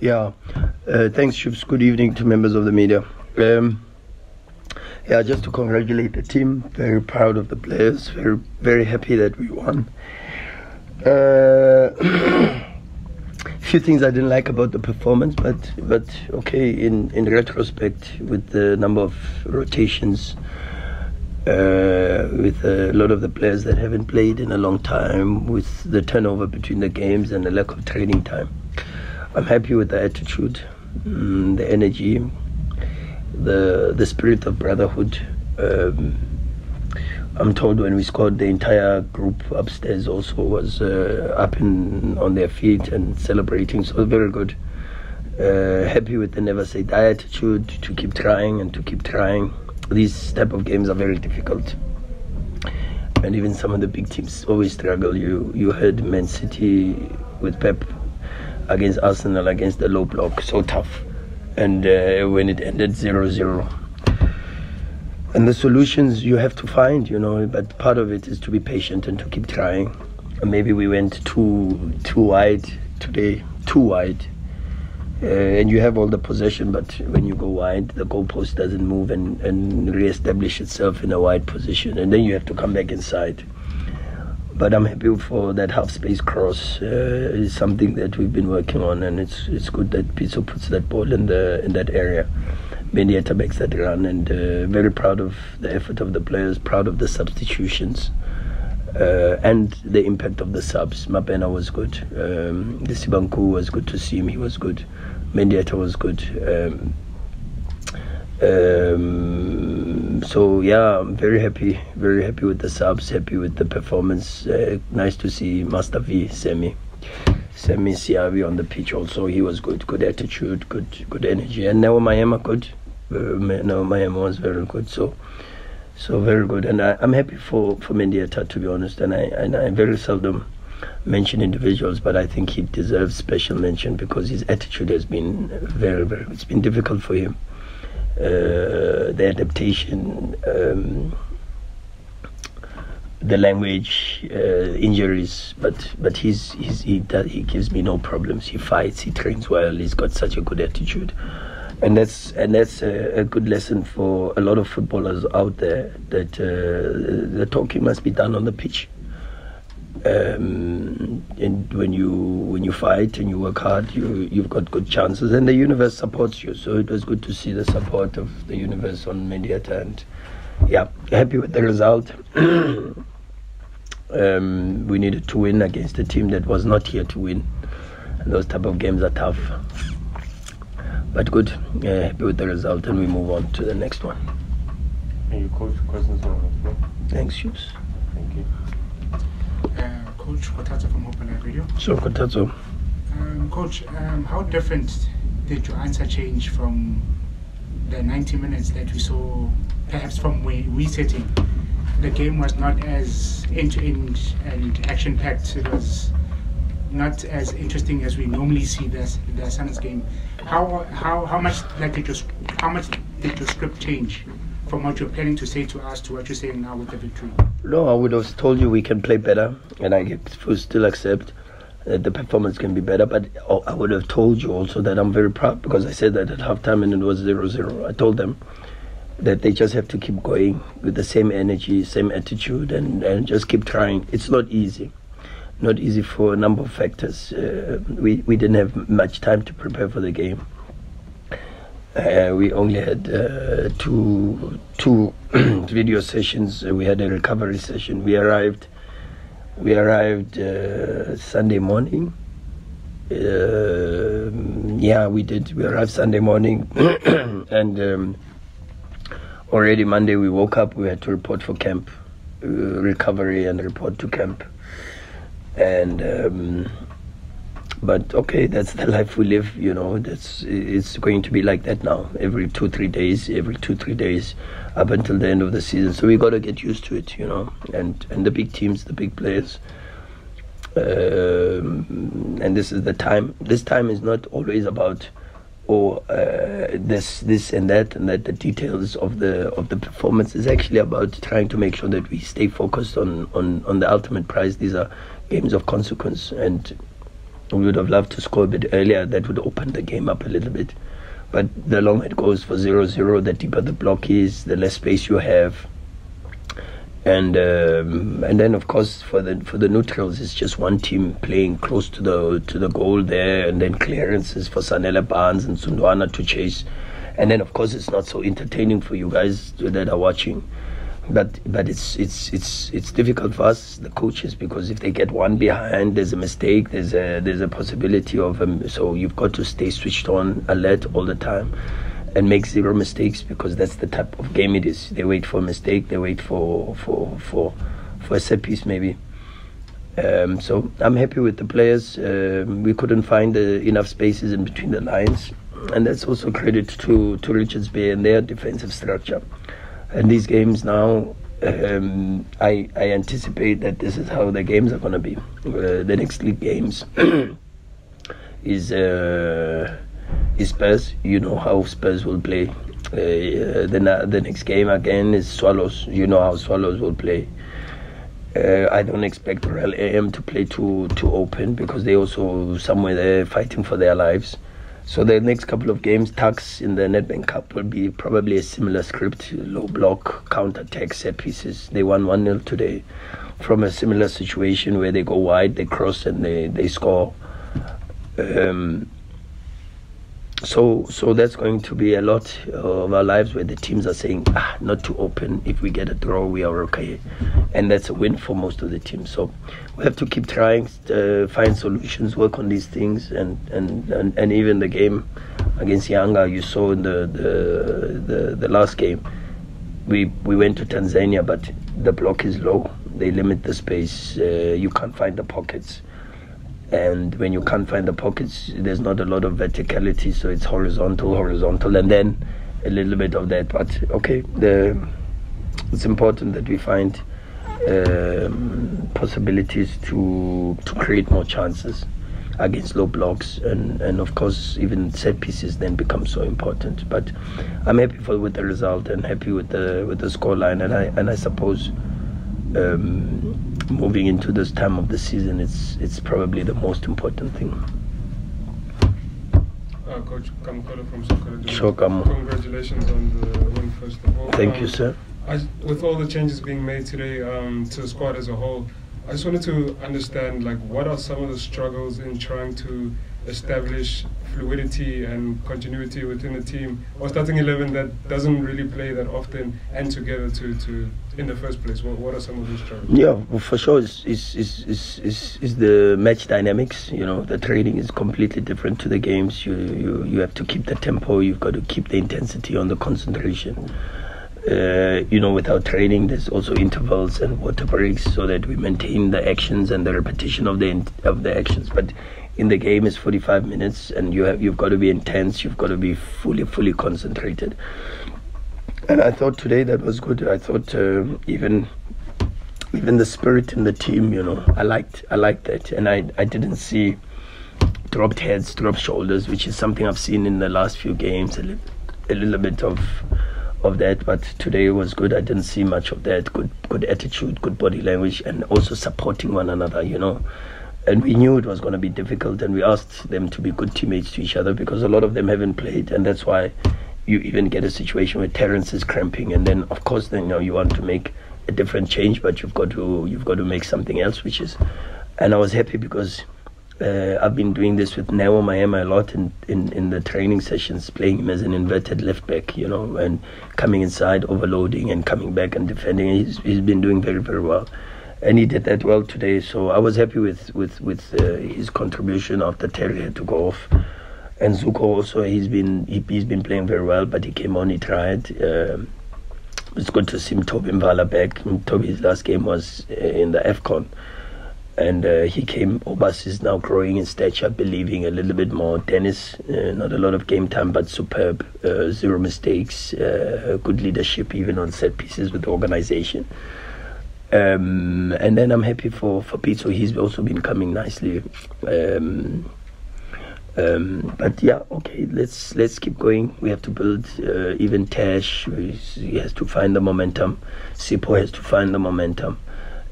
Yeah, uh, thanks, Shubs. Good evening to members of the media. Um, yeah, just to congratulate the team. Very proud of the players. Very, very happy that we won. Uh, few things I didn't like about the performance, but but okay. In in retrospect, with the number of rotations, uh, with a lot of the players that haven't played in a long time, with the turnover between the games and the lack of training time, I'm happy with the attitude, mm, the energy, the the spirit of brotherhood. Um, I'm told when we scored, the entire group upstairs also was uh, up and on their feet and celebrating. So very good. Uh, happy with the never say die attitude to keep trying and to keep trying. These type of games are very difficult, and even some of the big teams always struggle. You you heard Man City with Pep against Arsenal against the low block, so tough, and uh, when it ended 0-0 and the solutions you have to find you know but part of it is to be patient and to keep trying. And maybe we went too too wide today too wide. Uh, and you have all the possession but when you go wide the goalpost doesn't move and and re-establish itself in a wide position. And then you have to come back inside but I'm happy for that half space cross. Uh, it's something that we've been working on, and it's it's good that Pitso puts that ball in the in that area. Mendieta makes that run, and uh, very proud of the effort of the players, proud of the substitutions. Uh, and the impact of the subs. Mapena was good. Um, Sibanku was good to see him. He was good. Mendieta was good. Um, um, so yeah, I'm very happy, very happy with the subs, happy with the performance. Uh, nice to see Master V, Semi, Semi Siavi on the pitch. Also, he was good, good attitude, good, good energy, and Neo Maema good. Neo Maema was very good. So, so very good, and I, am happy for for Mendieta to be honest. And I and I very seldom mention individuals, but I think he deserves special mention because his attitude has been very, very. It's been difficult for him the adaptation, um, the language, uh, injuries, but but he's, he's he does, he gives me no problems. He fights, he trains well. He's got such a good attitude, and that's and that's a, a good lesson for a lot of footballers out there that uh, the talking must be done on the pitch. Um, and when you you fight and you work hard, you you've got good chances, and the universe supports you. So it was good to see the support of the universe on Mendieta, and yeah, happy with the result. um, we needed to win against a team that was not here to win, and those type of games are tough. But good, yeah, happy with the result, and we move on to the next one. And you coach questions on the floor. Thanks, Hughes. Thank you. Coach Kotatso from Open Air Radio. So, Kotatso. Um, Coach, um, how different did your answer change from the 90 minutes that we saw, perhaps from we resetting? The game was not as end to end and action packed. It was not as interesting as we normally see the the Suns game. How how how much like did your how much did your script change from what you're planning to say to us to what you're saying now with the victory? No, I would have told you we can play better, and I still accept that the performance can be better. But I would have told you also that I'm very proud because I said that at halftime and it was 0 0. I told them that they just have to keep going with the same energy, same attitude, and, and just keep trying. It's not easy. Not easy for a number of factors. Uh, we, we didn't have much time to prepare for the game. Uh, we only had uh, two two video sessions. Uh, we had a recovery session. We arrived. We arrived uh, Sunday morning. Uh, yeah, we did. We arrived Sunday morning, and um, already Monday we woke up. We had to report for camp, uh, recovery, and report to camp, and. Um, but okay that's the life we live you know that's it's going to be like that now every two three days every two three days up until the end of the season. So we got to get used to it you know and and the big teams the big players um, and this is the time this time is not always about or uh, this this and that and that the details of the of the performance. Is actually about trying to make sure that we stay focused on on on the ultimate prize. These are games of consequence and We would have loved to score a bit earlier. That would open the game up a little bit. But the longer it goes for 0-0, the deeper the block is, the less space you have. And um, and then of course for the for the neutrals it's just one team playing close to the to the goal there and then clearances for Sanela Barnes and Sundwana to chase. And then of course it's not so entertaining for you guys that are watching but but it's it's it's it's difficult for us the coaches because if they get one behind there's a mistake there's a there's a possibility of um, so you've got to stay switched on alert all the time and make zero mistakes because that's the type of game it is. They wait for a mistake they wait for for for for a set piece maybe. Um, so I'm happy with the players. Um, we couldn't find uh, enough spaces in between the lines. And that's also credit to to Richards Bay and their defensive structure and these games now um, I, I anticipate that this is how the games are going to be. Uh, the next league games is uh, is Spurs. You know how Spurs will play. Uh, the next game again is Swallows. You know how Swallows will play. Uh, I don't expect Royal AM to play too too open because they also somewhere there fighting for their lives. So the next couple of games, Tuks in the Nedbank Cup will be probably a similar script, low block, counter attack, set pieces. They won 1 0 today from a similar situation where they go wide, they cross, and they, they score. Um, so so that's going to be a lot of our lives where the teams are saying ah not to open. If we get a draw we are okay. And that's a win for most of the teams. So we have to keep trying to uh, find solutions work on these things. And and and, and even the game against Yanga you saw in the the the, the last game we we went to Tanzania but the block is low. They limit the space. Uh, you can't find the pockets and when you can't find the pockets there's not a lot of verticality so it's horizontal horizontal and then a little bit of that. But okay the it's important that we find um, possibilities to to create more chances against low blocks and and of course even set pieces then become so important. But i'm happy for with the result and happy with the with the scoreline and i and i suppose um, moving into this time of the season, it's it's probably the most important thing. Uh, Coach Kamkolo from. Sure, Congratulations on the win, first of all. Thank Um, you, sir. I, with all the changes being made today um, to the squad as a whole, I just wanted to understand like what are some of the struggles in trying to establish fluidity and continuity within the team, or starting eleven that doesn't really play that often and together to, to in the first place. What, what are some of those struggles? Yeah, well, for sure, it's, is is is is the match dynamics. You know, the training is completely different to the games. You you you have to keep the tempo. You've got to keep the intensity on the concentration. Uh, you know, without training, there's also intervals and water breaks so that we maintain the actions and the repetition of the of the actions. But in the game is 45 minutes, and you have you've got to be intense. You've got to be fully fully concentrated. And I thought today that was good. I thought um, even even the spirit in the team, you know, I liked I liked that, and I I didn't see dropped heads, dropped shoulders, which is something I've seen in the last few games. A, li- a little bit of of that, but today was good. I didn't see much of that. Good good attitude, good body language, and also supporting one another. You know. And we knew it was going to be difficult, and we asked them to be good teammates to each other because a lot of them haven't played, and that's why you even get a situation where Terence is cramping, and then of course then you know you want to make a different change, but you've got to you've got to make something else, which is, and I was happy because uh, I've been doing this with Neo Maema a lot in, in, in the training sessions, playing him as an inverted left back, you know, and coming inside, overloading, and coming back and defending. He's, he's been doing very, very well. And he did that well today, so I was happy with with with uh, his contribution after Terry had to go off. And Zuko also, he's been he, he's been playing very well, but he came on, he tried. Um, it's good to see Toby Mvala back. Toby's last game was uh, in the AFCON and uh, he came. Aubaas is now growing in stature, believing a little bit more. Dennis, uh, not a lot of game time, but superb. Uh, zero mistakes, uh, good leadership, even on set pieces with the organization. Um, and then I'm happy for for. So he's also been coming nicely. Um, um, but yeah, okay, let's let's keep going. We have to build. Uh, even Tash, he has to find the momentum. Sipo has to find the momentum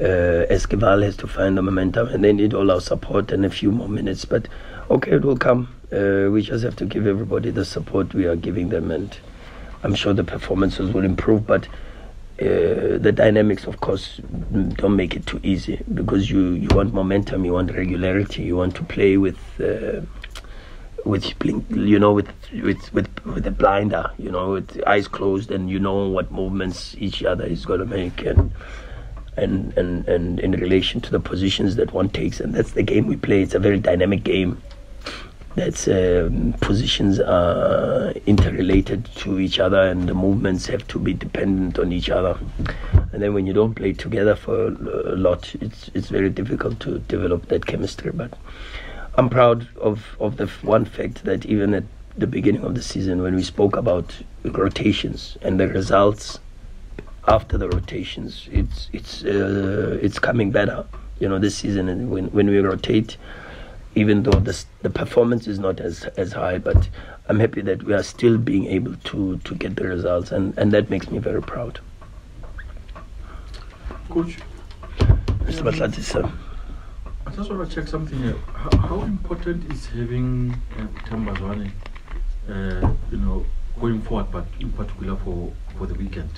Uh, Esquivel has to find the momentum, and they need all our support and a few more minutes. But okay, it will come. Uh, we just have to give everybody the support we are giving them, and I'm sure the performances will improve. But uh, the dynamics, of course, don't make it too easy because you, you want momentum, you want regularity, you want to play with uh, with blink, you know, with with with with a blinder, you know, with eyes closed, and you know what movements each other is going to make, and and and and in relation to the positions that one takes, and that's the game we play. It's a very dynamic game. That's um, positions are interrelated to each other, and the movements have to be dependent on each other. And then when you don't play together for a lot, it's it's very difficult to develop that chemistry. But I'm proud of, of the one fact that even at the beginning of the season, when we spoke about rotations and the results after the rotations, it's it's uh, it's coming better. You know, this season, when when we rotate, even though the the performance is not as as high, but I'm happy that we are still being able to to get the results, and and that makes me very proud. Coach, Mr. Matlati, sir. I just want to check something here. How, how important is having uh, Themba Zwane, uh, you know, going forward, but in particular for, for the weekend?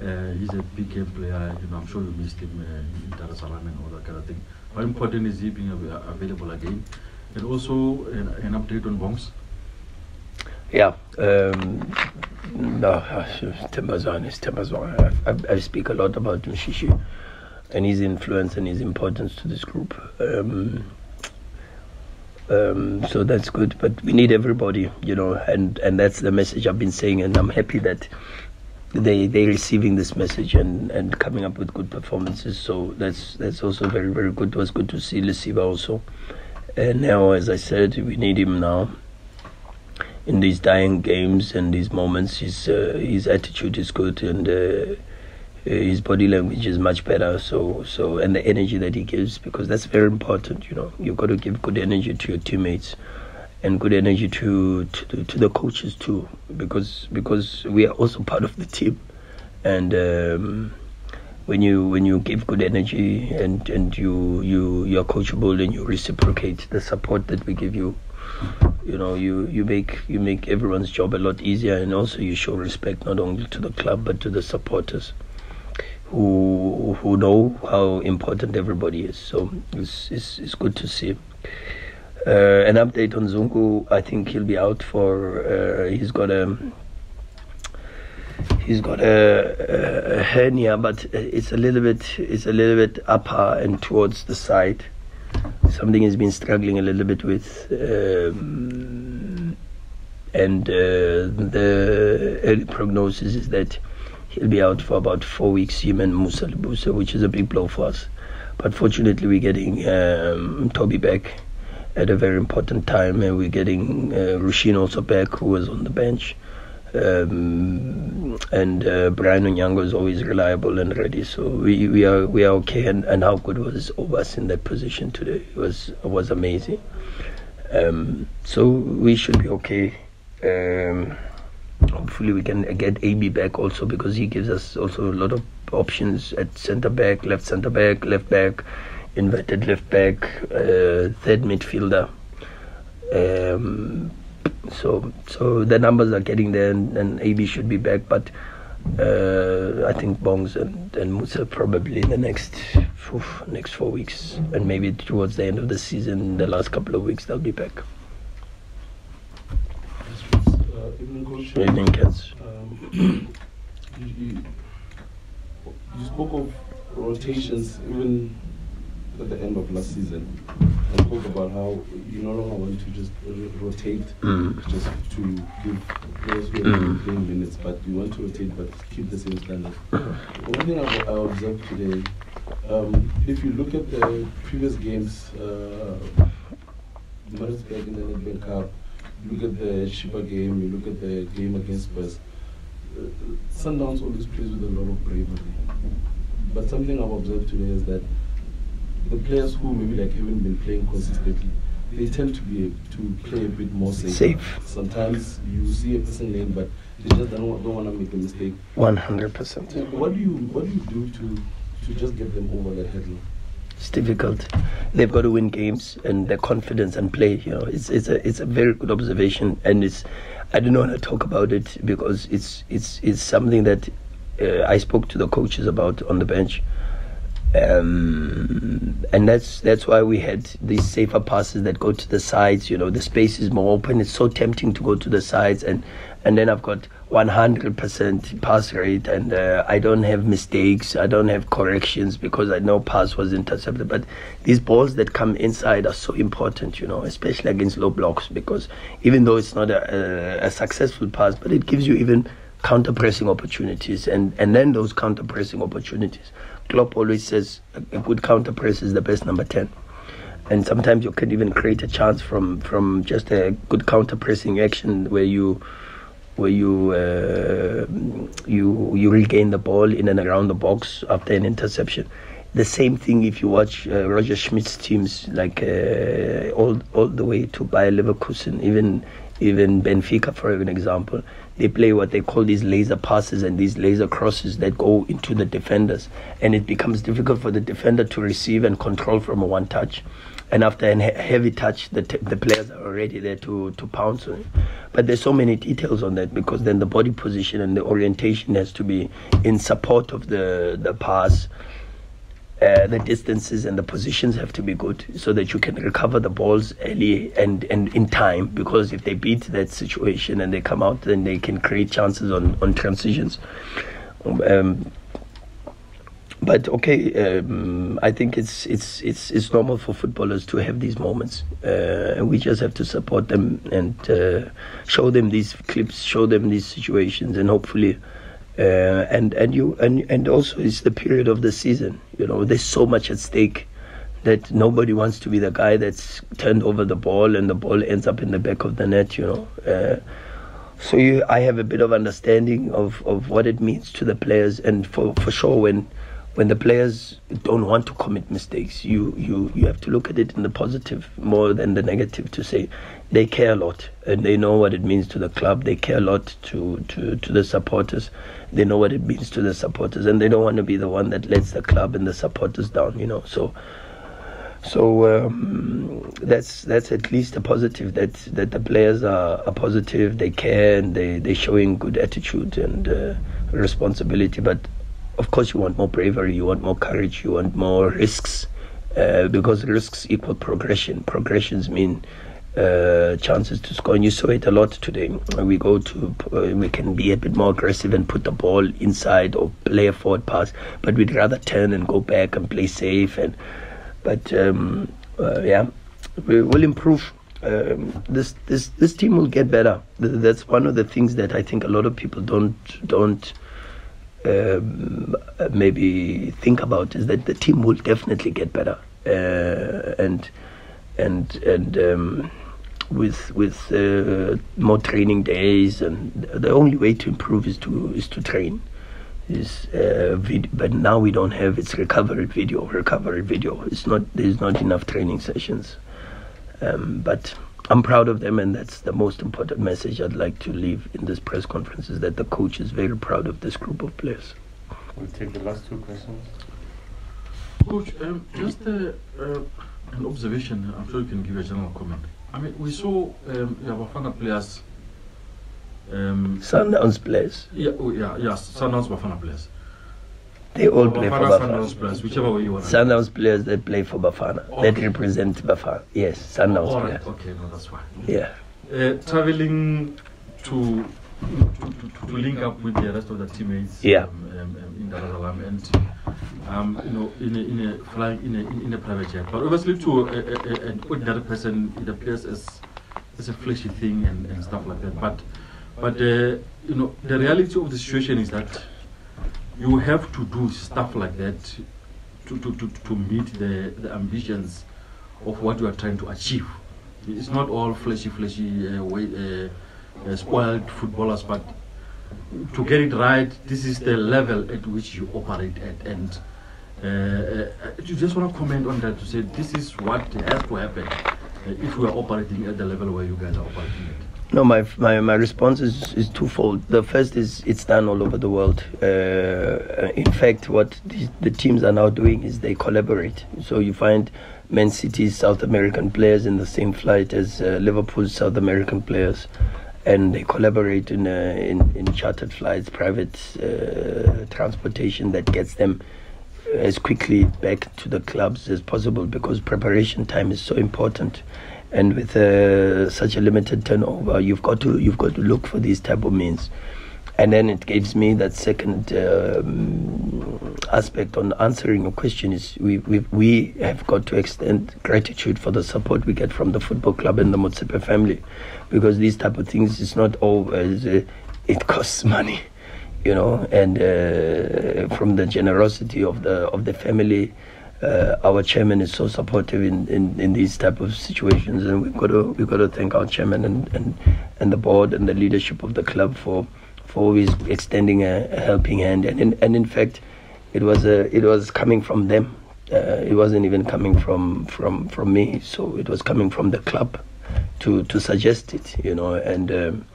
Uh, he's a big game player. You know, I'm sure you missed him uh, in Dar es Salaam and all that kind of thing. How important is he being av- available again? And also an, an update on Bongs. Yeah. Um, no, Themba Zwane is Themba Zwane. I, I, I speak a lot about Mshishi and his influence and his importance to this group. Um, um, so that's good, but we need everybody, you know, and, and that's the message I've been saying, and I'm happy that they they receiving this message and, and coming up with good performances. So that's that's also very very good. It was good to see Lesiva also, and now as I said, we need him now in these dying games and these moments. His uh, his attitude is good and uh, his body language is much better. So so and the energy that he gives because that's very important. You know, you've got to give good energy to your teammates and good energy to to, to the coaches too because because we are also part of the team. And. Um, when you when you give good energy and and you you you're coachable and you reciprocate the support that we give you you know you you make you make everyone's job a lot easier. And also you show respect not only to the club but to the supporters who who know how important everybody is. So it's it's, it's good to see uh, an update on Zungu I think he'll be out for uh, he's got a he's got a, a hernia but it's a little bit it's a little bit upper and towards the side. Something he's been struggling a little bit with um, and uh, the early prognosis is that he'll be out for about four weeks him and Mosa Lebusa which is a big blow for us. But fortunately we're getting um, Toby back at a very important time and we're getting uh, Rushine also back who was on the bench um, and uh, Brian Onyango is always reliable and ready. So we, we are we are okay. And, and how good was Aubaas in that position today? It was was amazing. Um, so we should be okay. Um, hopefully we can get AB back also because he gives us also a lot of options at centre back, left centre back, left back, inverted left back, uh, third midfielder. Um, so so the numbers are getting there and, and AB should be back but uh, I think Bongs and, and Mosa probably in the next oof, next four weeks and maybe towards the end of the season the last couple of weeks they'll be back evening, Coach. evening kids Um, you, you, you spoke of rotations even at the end of last season and spoke about how you no longer want to just rotate Mm. just to give players who Mm. are playing minutes, but you want to rotate but keep the same standard. One thing I, I observed today, um, if you look at the previous games, uh, Maritzburg in the Nedbank Cup, you look at the Shiba game, you look at the game against Spurs, uh, Sundowns always plays with a lot of bravery. But something I've observed today is that the players who maybe like haven't been playing consistently, they tend to be to play a bit more safe. Safe. Sometimes you see a person lane, but they just don't, don't want to make a mistake. 100% What do you what do you do to to just get them over that hurdle? It's difficult. They've got to win games and their confidence and play. You know, it's it's a it's a very good observation, and it's I don't want to talk about it because it's it's it's something that uh, I spoke to the coaches about on the bench. Um, and that's that's why we had these safer passes that go to the sides. You know, the space is more open. It's so tempting to go to the sides, and and then I've got 100% pass rate, and uh, I don't have mistakes. I don't have corrections because I know pass was intercepted. But these balls that come inside are so important, you know, especially against low blocks, because even though it's not a, a, a successful pass, but it gives you even counter pressing opportunities, and and then those counter pressing opportunities. Klopp always says a, good counter press is the best number 10 and sometimes you can even create a chance from from just a good counter pressing action where you where you uh, you you regain the ball in and around the box after an interception. The same thing if you watch uh, Roger Schmidt's teams, like uh, all all the way to Bayer Leverkusen, even even Benfica, for an example. They play what they call these laser passes and these laser crosses that go into the defenders, and it becomes difficult for the defender to receive and control from a one touch and after a heavy touch, the, the players are already there to, to pounce on it. But there's so many details on that because then the body position and the orientation has to be in support of the, the pass. Uh, the distances and the positions have to be good so that you can recover the balls early and, and in time because if they beat that situation and they come out then they can create chances on, on transitions. Um, but okay, um, I think it's it's it's it's normal for footballers to have these moments, uh, and we just have to support them and uh, show them these clips, show them these situations, and hopefully, uh, and and you and and also it's the period of the season. You know, there's so much at stake that nobody wants to be the guy that's turned over the ball and the ball ends up in the back of the net. You know. Uh, so you, I have a bit of understanding of, of what it means to the players, and for, for sure when when the players don't want to commit mistakes, you, you, you have to look at it in the positive more than the negative to say they care a lot and they know what it means to the club. They care a lot to, to, to the supporters. They know what it means to the supporters and they don't want to be the one that lets the club and the supporters down, you know. So so um, that's that's at least a positive that that the players are, are positive, they care and they, they're showing good attitude and uh, responsibility. But of course, you want more bravery, you want more courage, you want more risks, uh, because risks equal progression. Progressions mean uh, chances to score, and you saw it a lot today. We go to, uh, we can be a bit more aggressive and put the ball inside or play a forward pass, but we'd rather turn and go back and play safe. And but um, uh, yeah, we will improve. Um, this this this team will get better. That's one of the things that I think a lot of people don't don't um, maybe think about is that the team will definitely get better, uh, and and and um, with with uh, more training days, and the only way to improve is to is to train. Is uh, but now we don't have it's recovery video, recovery video. It's not there's not enough training sessions, um, but I'm proud of them, and that's the most important message I'd like to leave in this press conference: is that the coach is very proud of this group of players. We'll take the last two questions. Coach, um, just uh, uh, an observation. I'm sure you can give a general comment. I mean, we saw um, Bafana players. Um, Sundowns players. Yeah, oh, yeah, yes, Sundowns Bafana players. They all play for Bafana. Sundowns players, whichever way you want. Sundowns players that play for Bafana, that represent Bafana. Yes, Sundowns right, players. okay, no, that's fine. Yeah. Uh, traveling to, to, to, to link up with the rest of the teammates Yeah. um, um, um, in Dar es Salaam and um, you know in a, in a flying in a, in, a private jet. But obviously to a, a, an ordinary person, it appears as as a flashy thing and, and stuff like that. But but uh, you know the reality of the situation is that you have to do stuff like that to, to, to, to meet the, the ambitions of what you are trying to achieve. It's not all flashy, flashy, uh, way, uh, uh, spoiled footballers, but to get it right, this is the level at which you operate at. And uh, uh, you just want to comment on that to say this is what has to happen uh, if we are operating at the level where you guys are operating at. No, my, my, my response is, is twofold. The first is it's done all over the world. Uh, in fact, what the, the teams are now doing is they collaborate. So you find Man City's South American players in the same flight as uh, Liverpool's South American players, and they collaborate in, uh, in, in chartered flights, private uh, transportation that gets them as quickly back to the clubs as possible because preparation time is so important and with uh, such a limited turnover, you've got to you've got to look for these type of means. And then it gives me that second um, aspect on answering your question is we, we we have got to extend gratitude for the support we get from the football club and the Motsepe family, because these type of things is not always uh, it costs money, you know, and uh, from the generosity of the of the family uh, our chairman is so supportive in, in, in these type of situations, and we've got to we've got to thank our chairman and, and, and the board and the leadership of the club for for always extending a, a helping hand. And in, and in fact, it was a, it was coming from them. Uh, it wasn't even coming from, from from me. So it was coming from the club to to suggest it, you know, and. Um,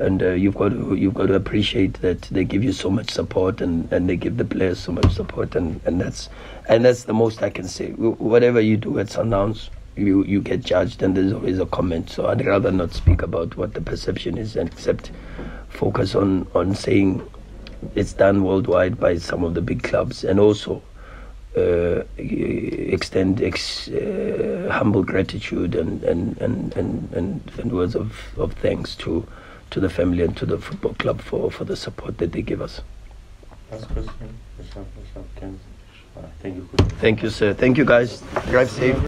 and uh, you've got to you've got to appreciate that they give you so much support and, and they give the players so much support and, and that's and that's the most I can say. Whatever you do at Sundowns, you you get judged and there's always a comment. So I'd rather not speak about what the perception is and except focus on on saying it's done worldwide by some of the big clubs and also uh, extend ex, uh, humble gratitude and and, and, and, and, and words of, of thanks to to the family and to the football club for, for the support that they give us. Last question. Bishop, Bishop, Ken. Uh, thank you. Thank you, sir. Thank you, guys. Drive safe.